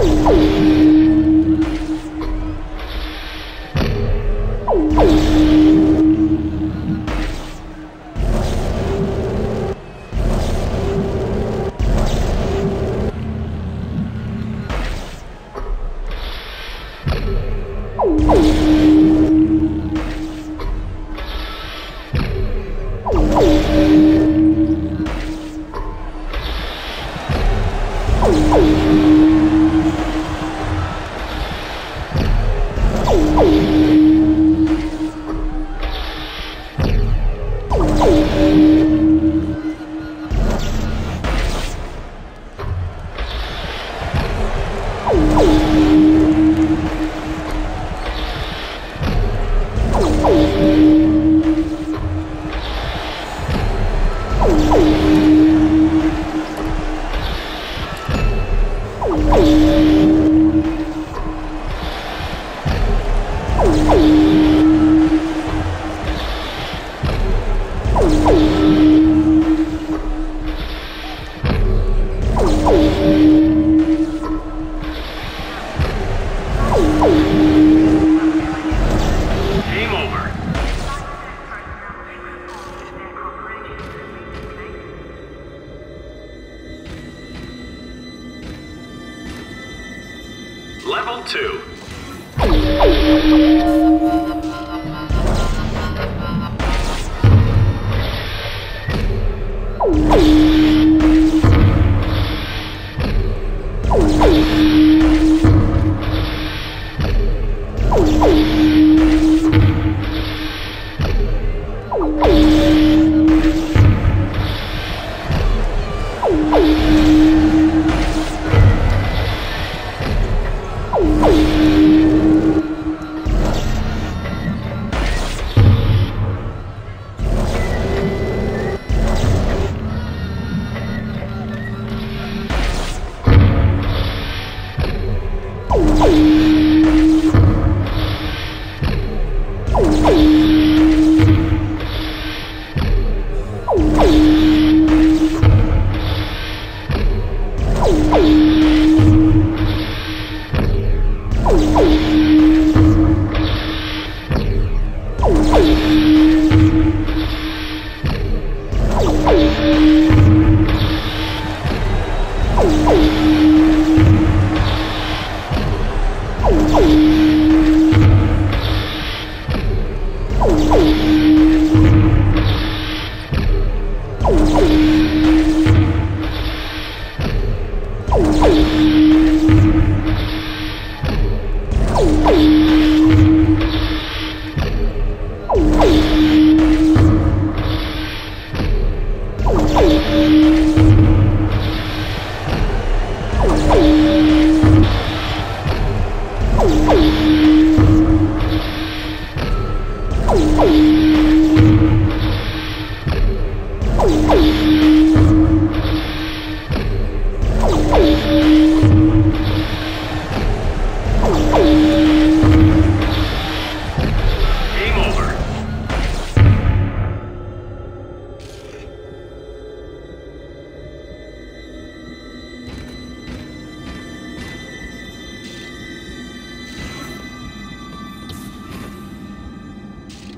Game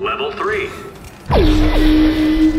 Level 3.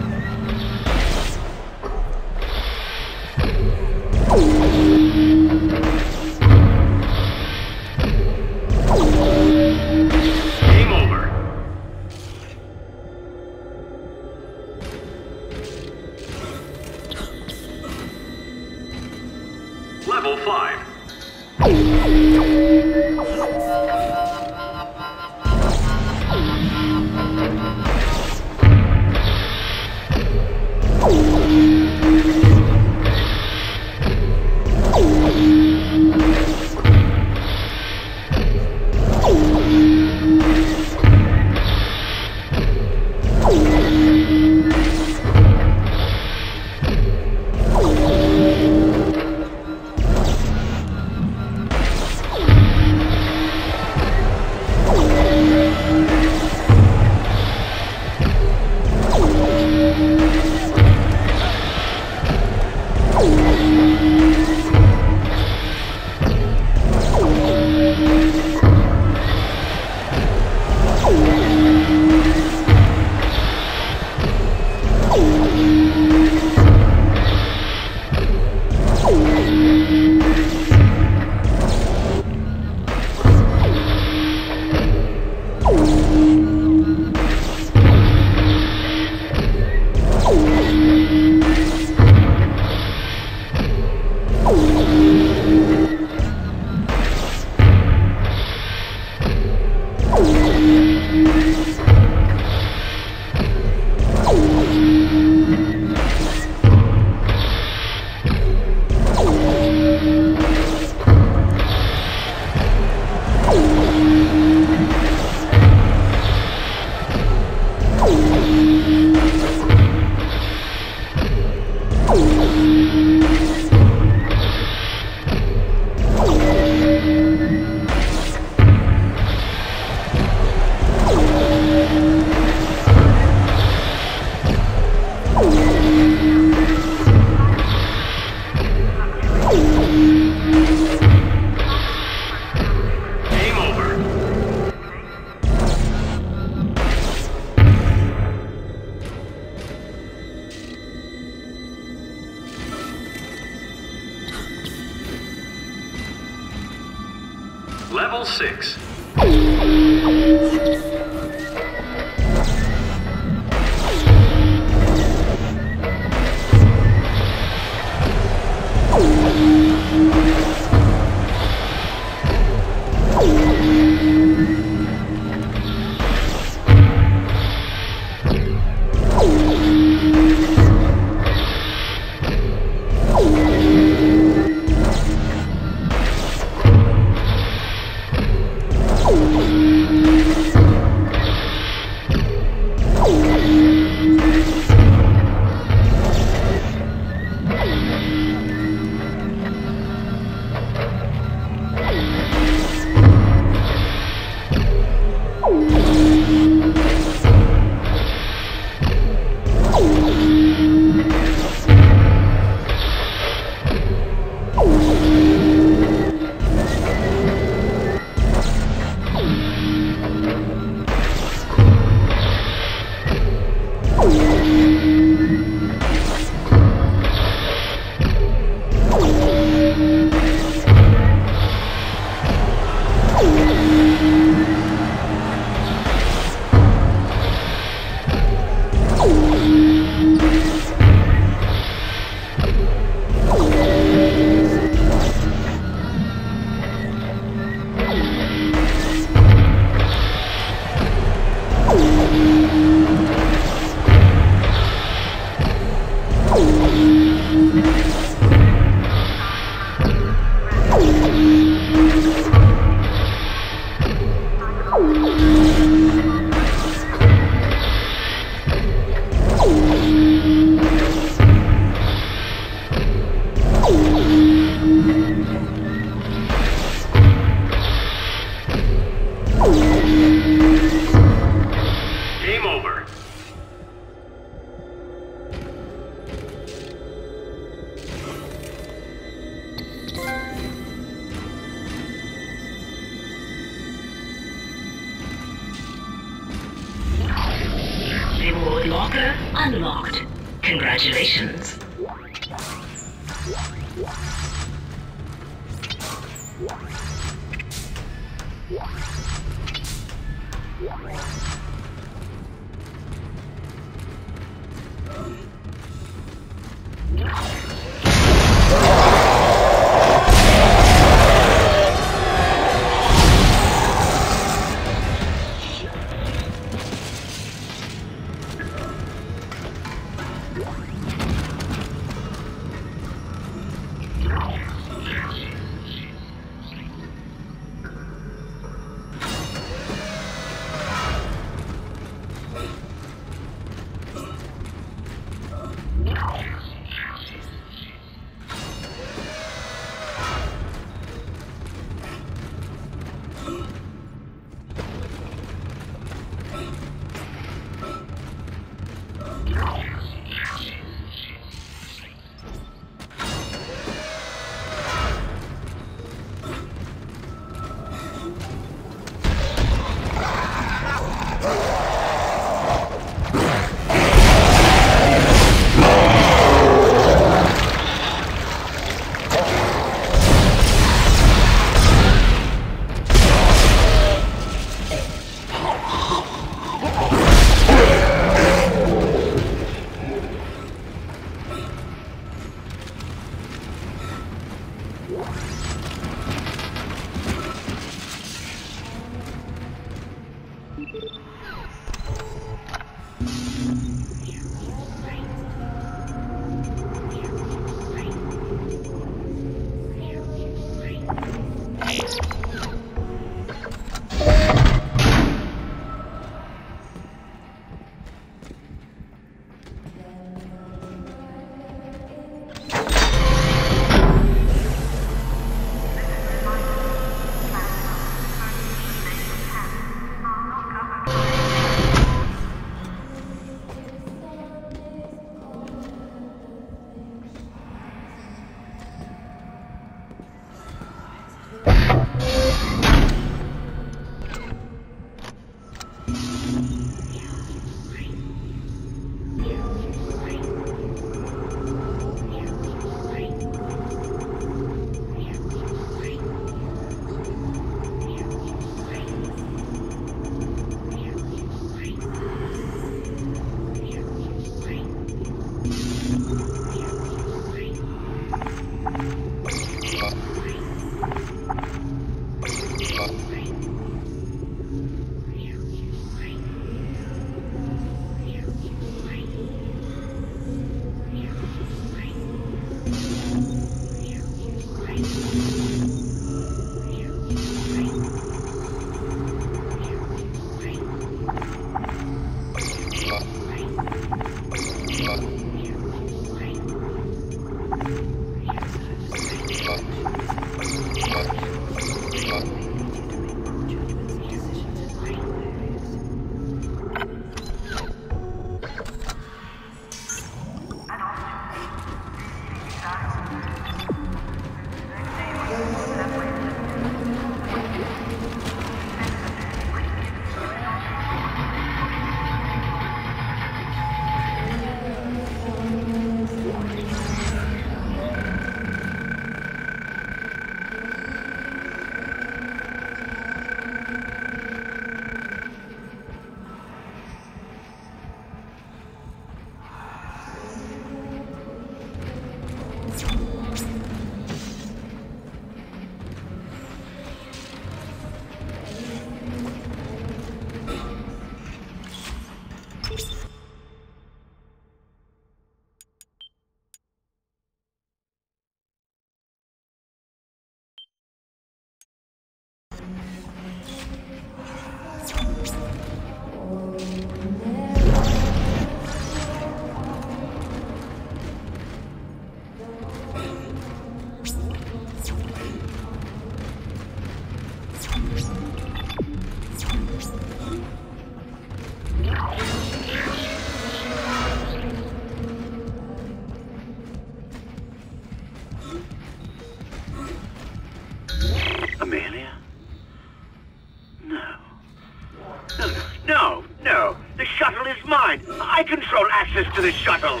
Control access to the shuttle.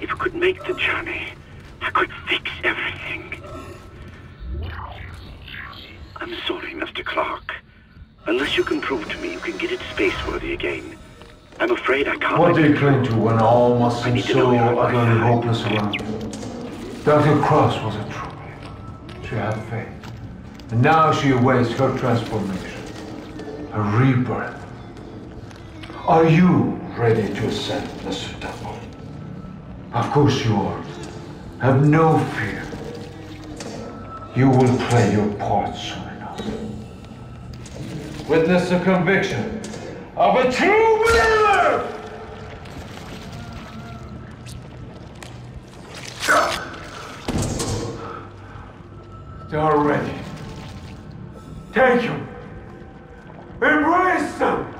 If you could make the journey, I could fix everything. I'm sorry, Mr. Clarke. Unless you can prove to me you can get it space-worthy again, I'm afraid I can't... What do you cling to when all must seem so know you're on my utterly hopeless around you? Dr. Cross was a true. She had faith. And now she awaits her transformation. Her rebirth. Are you ready to ascend, Mr. Temple? Of course you are. Have no fear. You will play your part soon enough. Witness the conviction of a true believer! They are ready. Take them. Embrace them.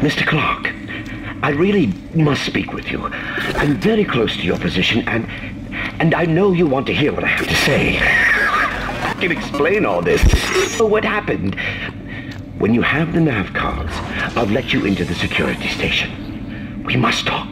Mr. Clarke, I really must speak with you. I'm very close to your position, and and I know you want to hear what I have to say. I can explain all this. So what happened? When you have the nav cards, I'll let you into the security station. We must talk.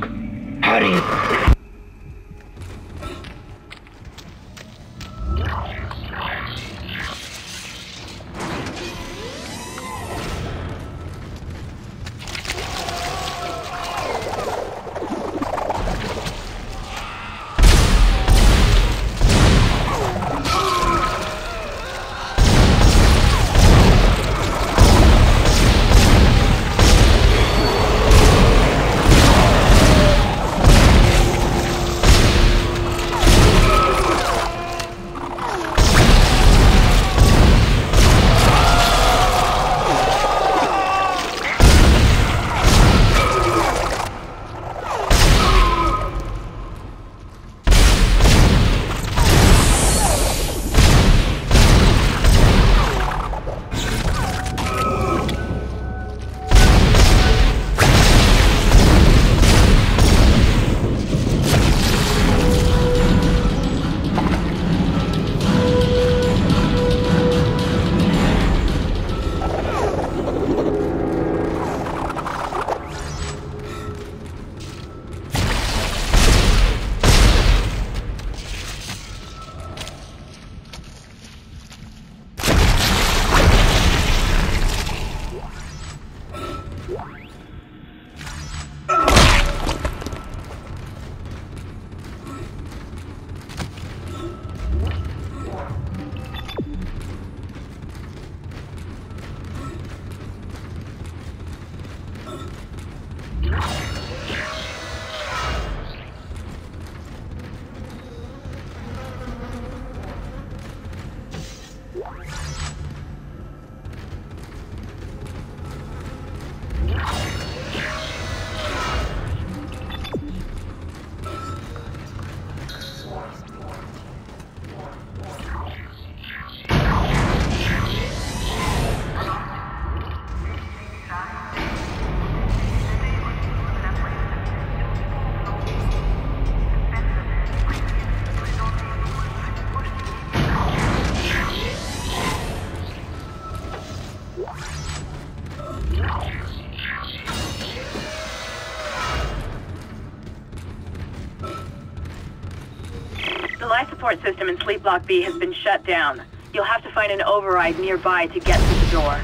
The support system in Sleep Block B has been shut down. You'll have to find an override nearby to get to the door.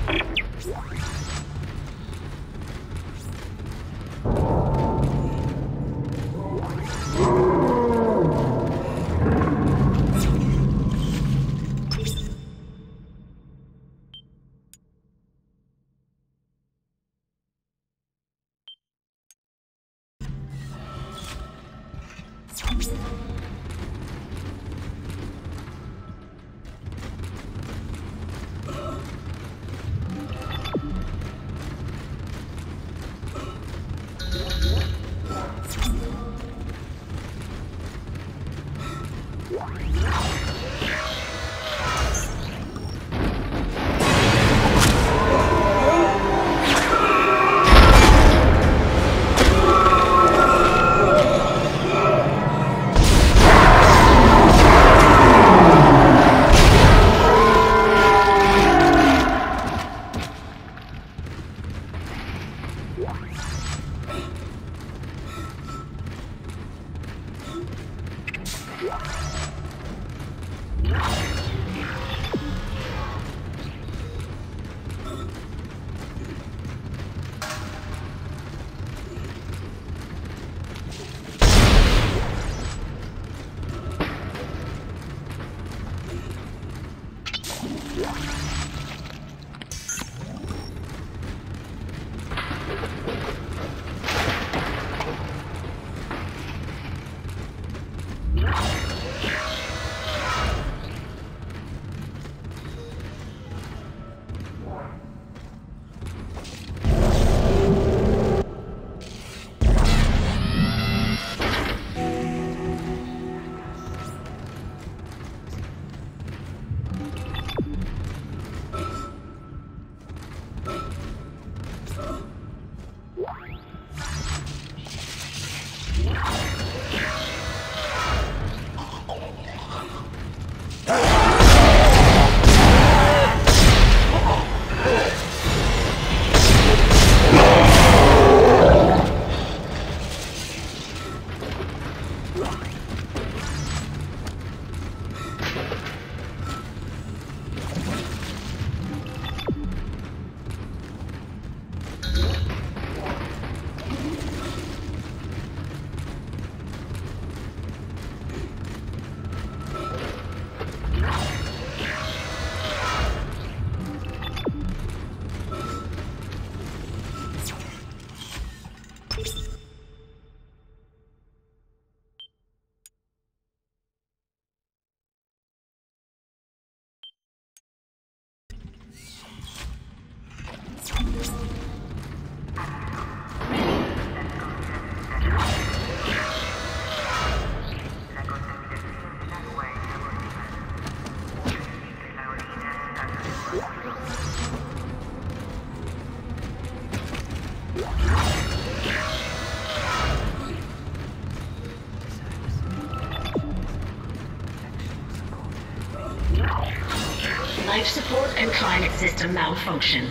System malfunction.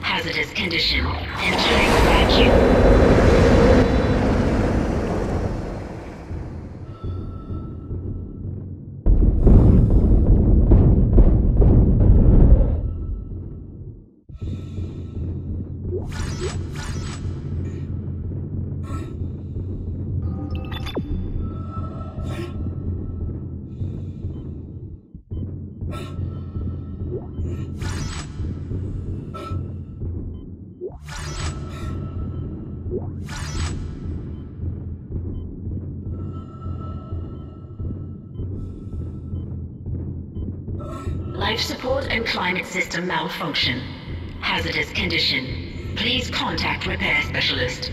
Hazardous condition. Entering vacuum. Life support and climate system malfunction. Hazardous condition. Please contact repair specialist.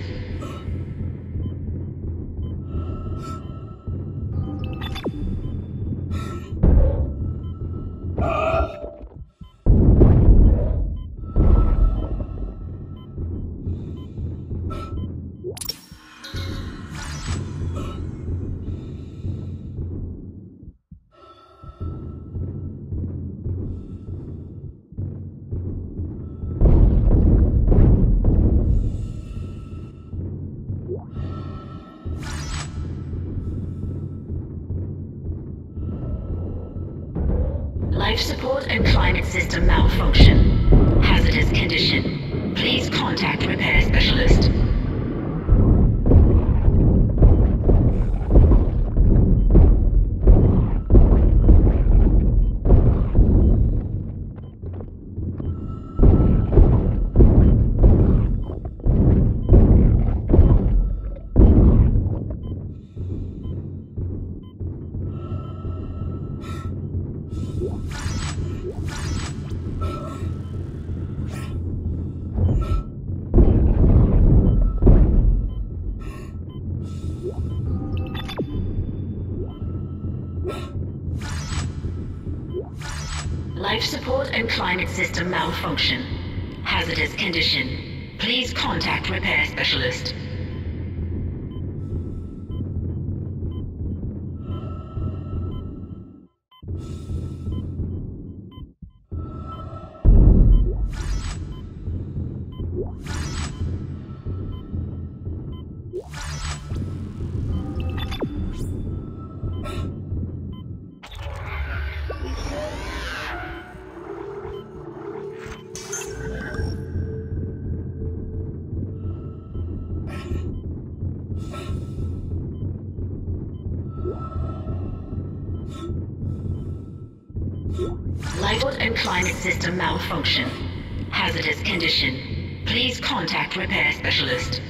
Malfunction. Climate system malfunction. Hazardous condition. Please contact repair specialist.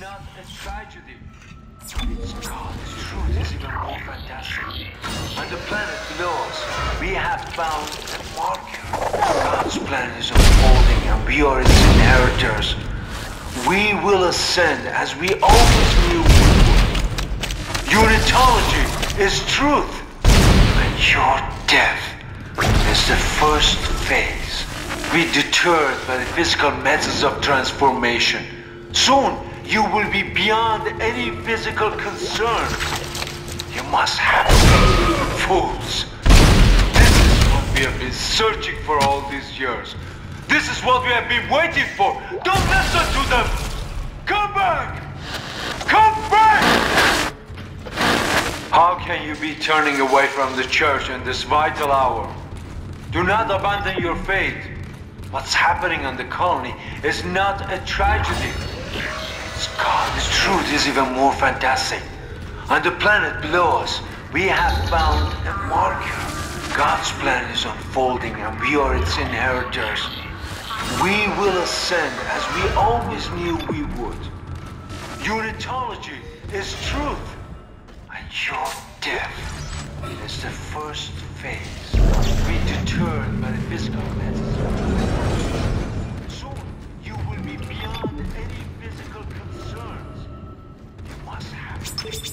Not a tragedy. It's God's truth is even more fantastic. On the planet below us, we have found a marker. God's plan is unfolding and we are its inheritors. We will ascend as we always knew. Unitology is truth. And your death is the first phase. Be deterred by the physical methods of transformation. Soon, you will be beyond any physical concern. You must have fools. This is what we have been searching for all these years. This is what we have been waiting for. Don't listen to them. Come back. Come back. How can you be turning away from the church in this vital hour? Do not abandon your faith. What's happening on the colony is not a tragedy. God's truth is even more fantastic. On the planet below us, we have found a marker. God's plan is unfolding and we are its inheritors. We will ascend as we always knew we would. Unitology is truth. And your death is the first phase. Be deterred by the physical methods. Yeah.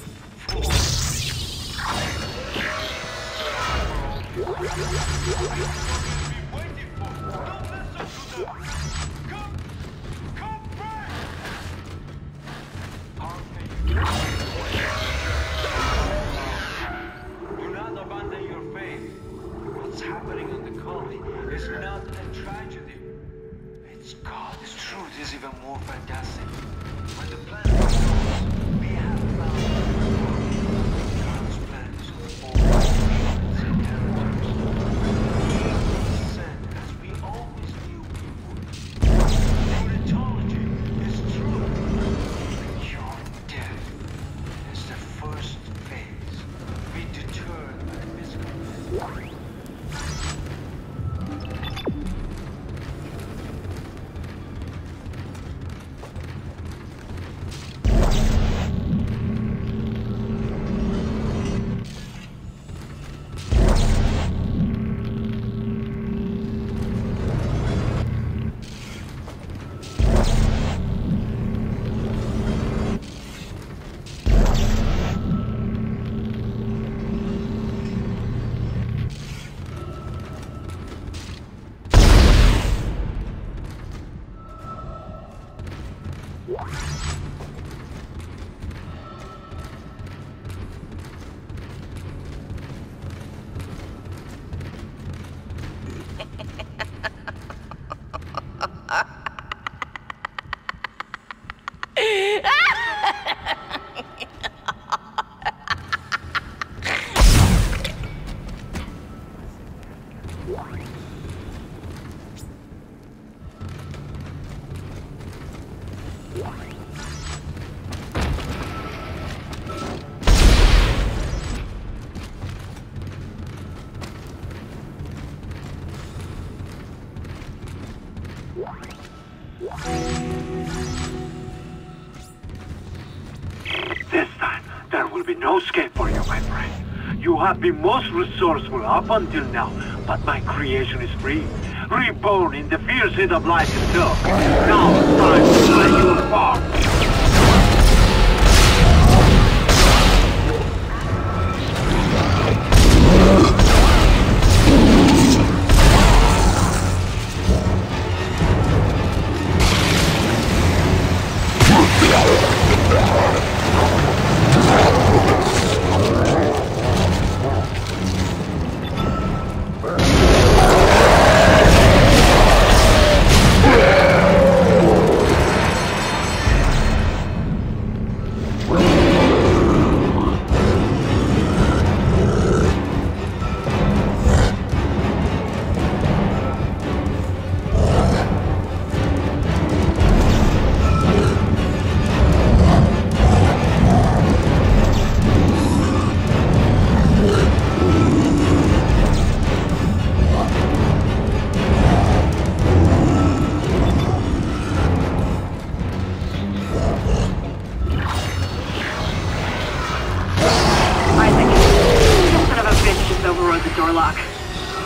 Have been most resourceful up until now, but my creation is free. Reborn in the fierce heat of life itself. Now it's time to let you fall.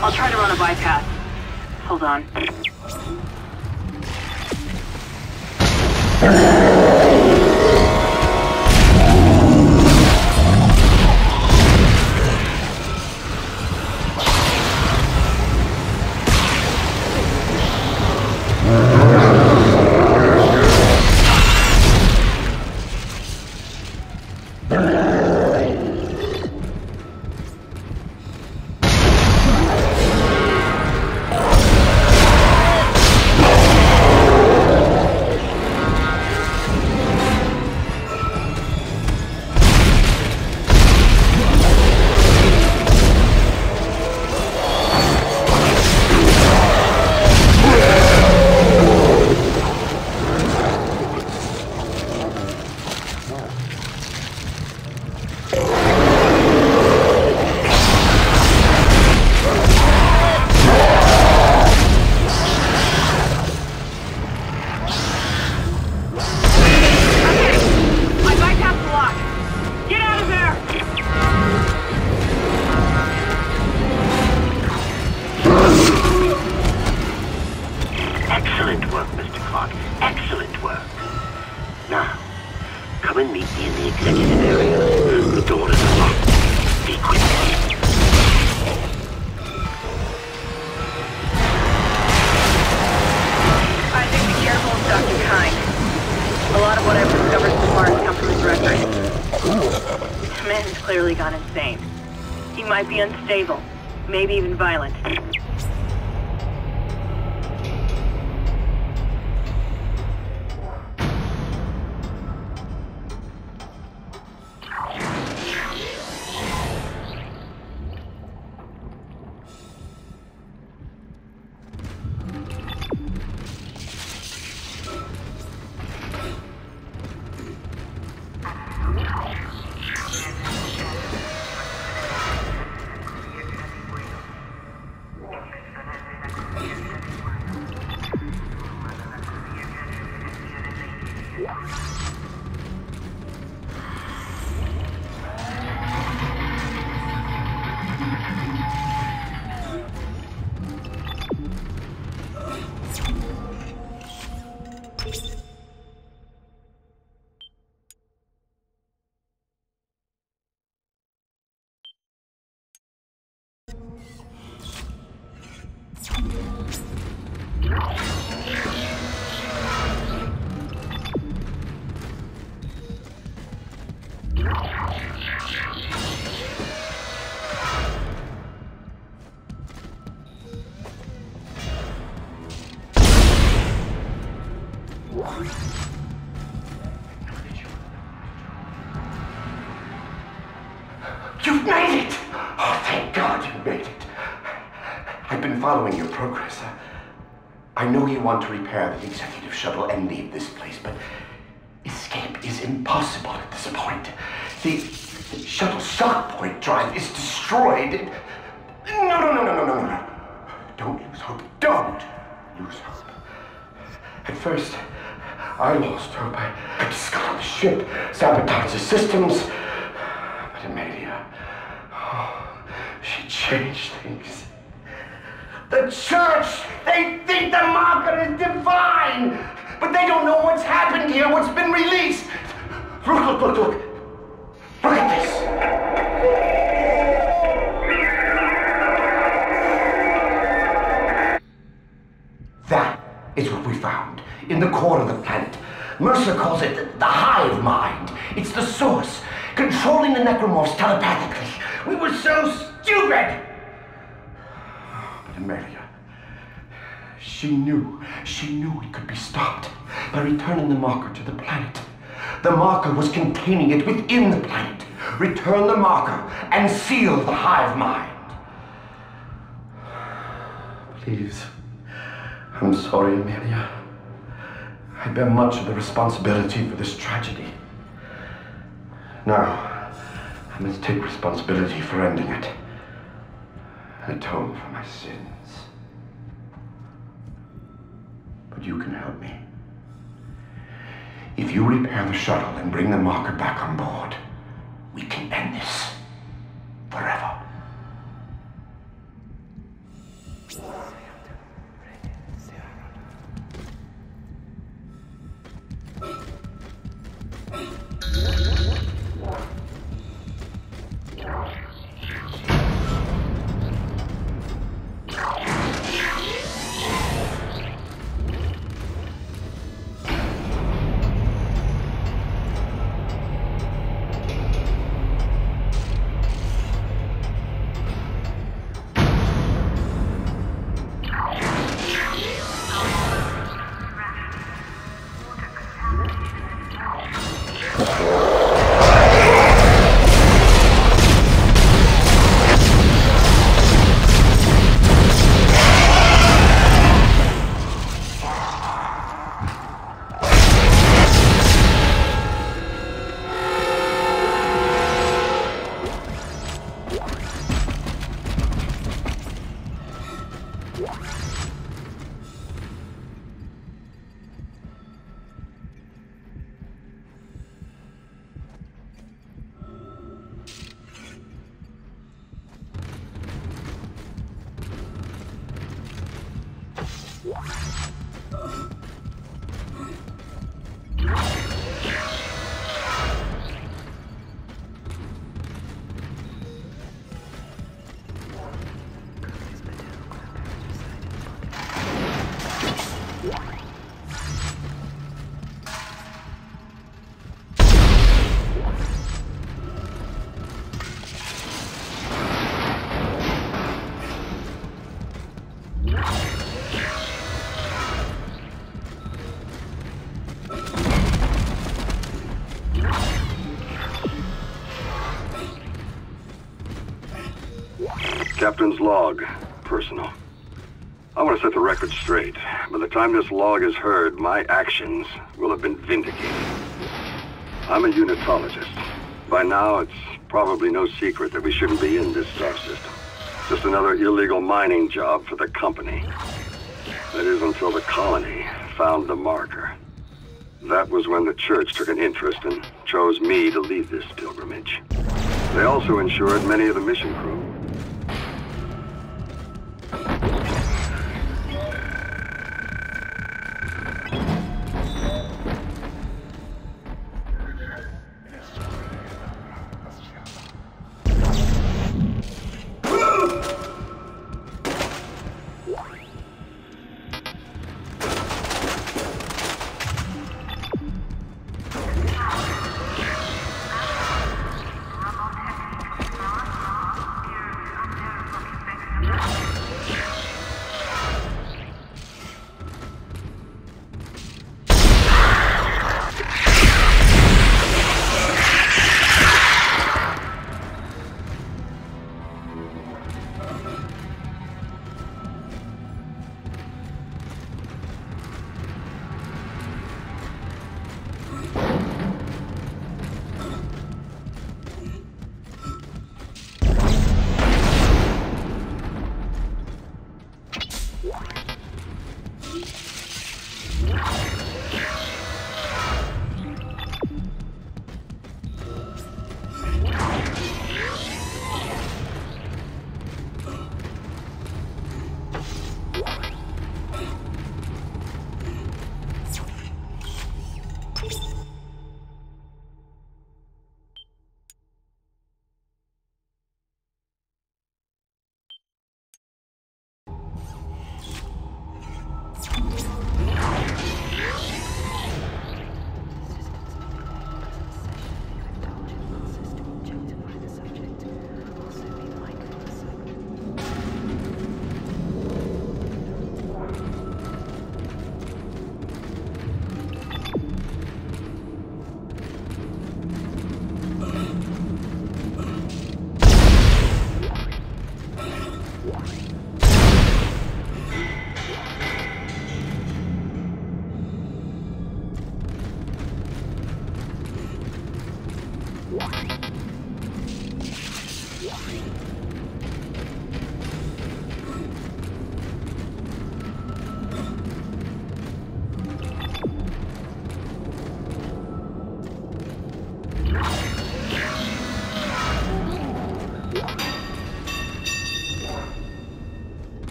I'll try to run a bypass. Hold on. Following your progress. I know you want to repair the executive shuttle and leave this place, but escape is impossible at this point. The, shuttle shock point drive is destroyed. No, no, no, no, no, no, no. Don't lose hope. Don't lose hope. At first, I lost hope. I, discovered the ship, sabotaged the systems. But Amelia, oh, she changed things. The church, they think the marker is divine, but they don't know what's happened here, what's been released. Look, look, look, look. Look at this. That is what we found in the core of the planet. Mercer calls it the, the hive mind. It's the source, controlling the necromorphs telepathically. We were so stupid! But Amelia, she knew, she knew it could be stopped by returning the marker to the planet. The marker was containing it within the planet. Return the marker and seal the hive mind. Please. I'm sorry, Amelia. I bear much of the responsibility for this tragedy. Now, I must take responsibility for ending it. Atone for my sins. But you can help me. If you repair the shuttle and bring the marker back on board, we can end this forever. Time this log is heard, my actions will have been vindicated. I'm a unitologist. By now, it's probably no secret that we shouldn't be in this star system. Just another illegal mining job for the company. That is until the colony found the marker. That was when the church took an interest and chose me to lead this pilgrimage. They also insured many of the mission crew.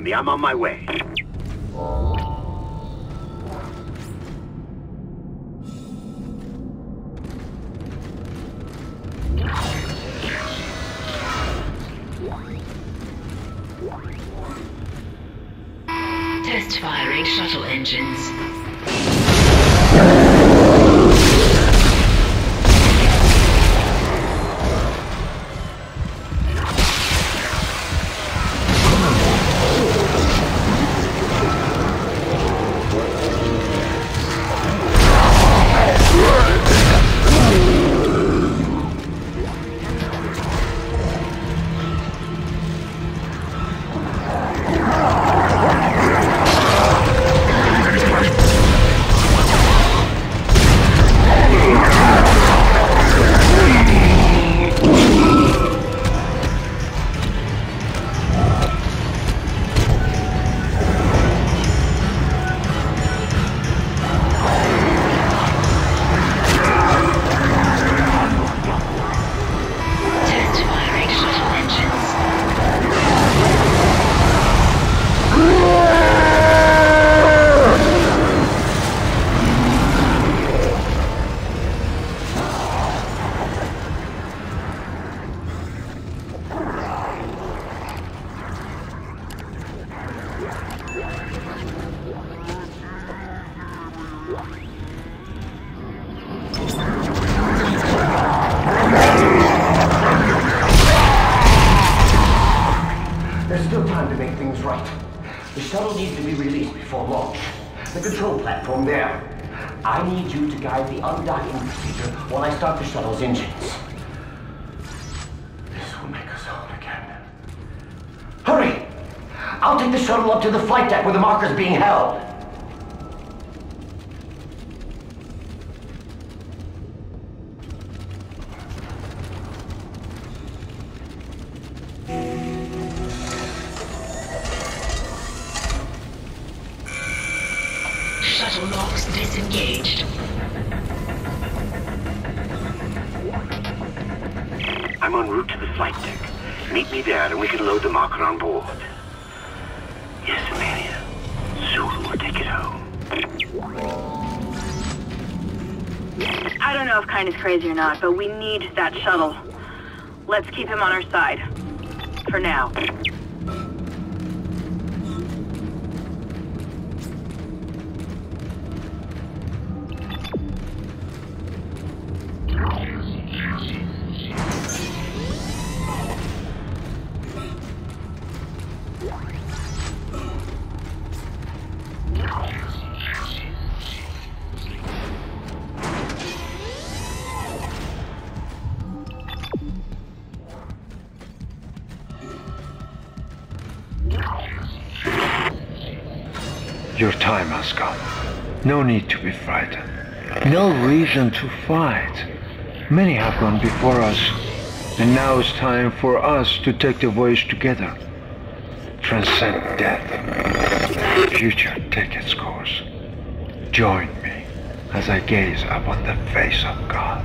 Me. I'm on my way. I'm en route to the flight deck. Meet me there and we can load the marker on board. Yes, Amelia. Soon we'll take it home. I don't know if Kyne is crazy or not, but we need that shuttle. Let's keep him on our side. For now. No need to be frightened. No reason to fight. Many have gone before us. And now it's time for us to take the voyage together. Transcend death. The Future take its course. Join me as I gaze upon the face of God.